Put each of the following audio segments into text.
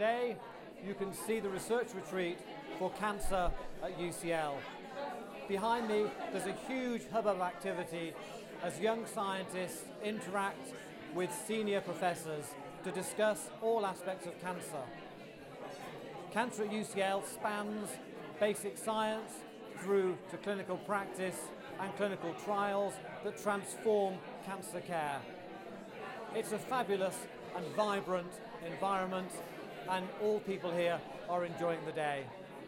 today you can see the research retreat for cancer at UCL. Behind me there's a huge hub of activity as young scientists interact with senior professors to discuss all aspects of cancer. Cancer at UCL spans basic science through to clinical practice and clinical trials that transform cancer care. It's a fabulous and vibrant environment, and all people here are enjoying the day.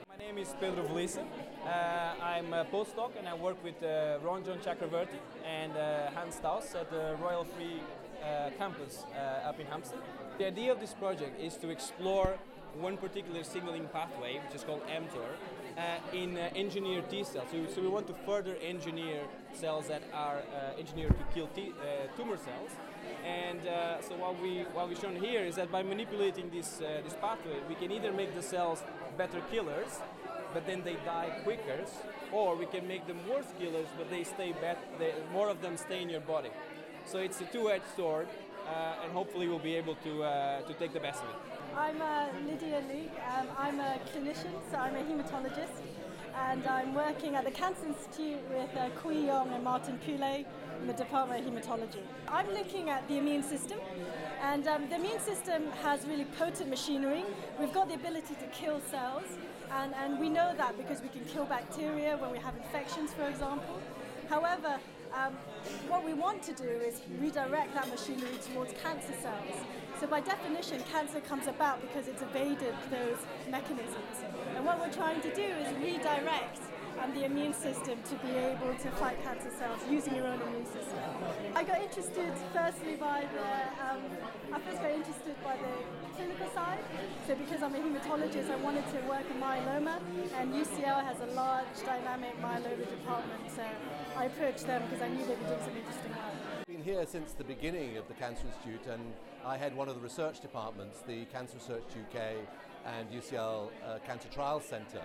My name is Pedro Veliça. Uh, I'm a postdoc and I work with uh, Ronjon Chakraverty and uh, Hans Stauss at the Royal Free uh, campus uh, up in Hampstead. The idea of this project is to explore one particular signaling pathway, which is called mTOR, uh, in uh, engineered T cells. So, so, we want to further engineer cells that are uh, engineered to kill t- uh, tumor cells. And uh, so what we what we've shown here is that by manipulating this uh, this pathway, we can either make the cells better killers, but then they die quicker, or we can make them worse killers, but they stay better. More of them stay in your body. So it's a two-edged sword, and hopefully we'll be able to to take the best of it. I'm uh, Lydia Lee. Um, I'm a clinician, so I'm a hematologist, and I'm working at the Cancer Institute with uh, Kwee Yong and Martin Pule in the Department of Hematology. I'm looking at the immune system, and um, the immune system has really potent machinery. We've got the ability to kill cells, and, and we know that because we can kill bacteria when we have infections, for example. However, um, what we want to do is redirect that machinery towards cancer cells. So by definition, cancer comes about because it's evaded those mechanisms. And what we're trying to do is redirect um, the immune system to be able to fight cancer cells using your own immune system. I got interested firstly by the, um, I first got interested by the clinical side. So because I'm a hematologist, I wanted to work in myeloma, and UCL has a large dynamic myeloma department. So I approached them because I knew they were doing some interesting work I've been here since the beginning of the Cancer Institute, and I head one of the research departments, the Cancer Research UK and UCL uh, Cancer Trials Centre.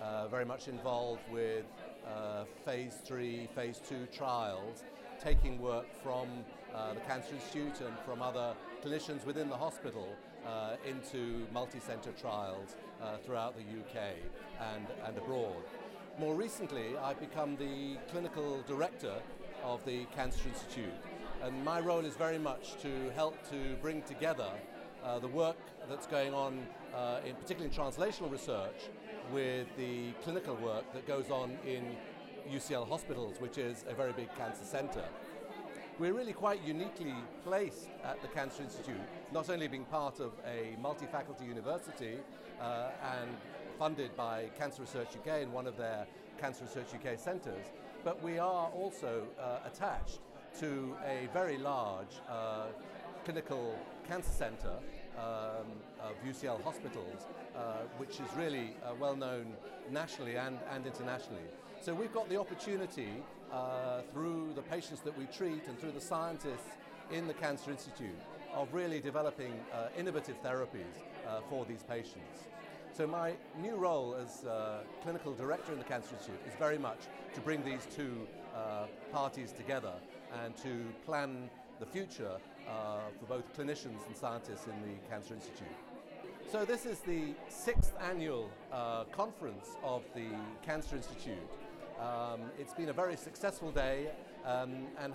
Uh, very much involved with uh, phase three, phase two trials, taking work from uh, the Cancer Institute and from other clinicians within the hospital uh, into multi centre trials uh, throughout the UK and, and abroad. More recently, I've become the clinical director of the Cancer Institute. And my role is very much to help to bring together uh, the work that's going on, uh, in particularly in translational research, with the clinical work that goes on in UCL hospitals, which is a very big cancer centre. We're really quite uniquely placed at the Cancer Institute, not only being part of a multi faculty university uh, and funded by Cancer Research UK in one of their Cancer Research UK centres, but we are also uh, attached to a very large uh, clinical cancer centre um, of UCL hospitals, uh, which is really uh, well known nationally and, and internationally. So we've got the opportunity uh, through the patients that we treat and through the scientists in the Cancer Institute of really developing uh, innovative therapies for these patients. So my new role as uh, clinical director in the Cancer Institute is very much to bring these two uh, parties together and to plan the future uh, for both clinicians and scientists in the Cancer Institute. So this is the sixth annual uh, conference of the Cancer Institute. Um, it's been a very successful day um, and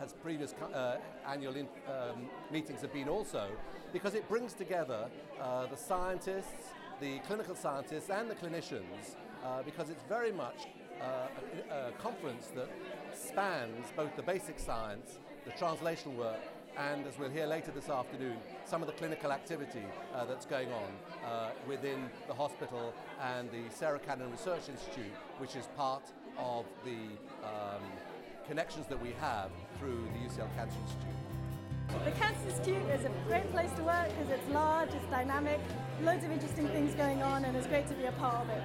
as previous uh, annual in, um, meetings have been also, because it brings together uh, the scientists, the clinical scientists and the clinicians uh, because it's very much uh, a, a, conference that spans both the basic science, the translational work, and as we'll hear later this afternoon, some of the clinical activity uh, that's going on uh, within the hospital and the Sarah Cannon Research Institute, which is part of the um, connections that we have through the UCL Cancer Institute. The Cancer Institute is a great place to work because it's large, it's dynamic, loads of interesting things going on, and it's great to be a part of it.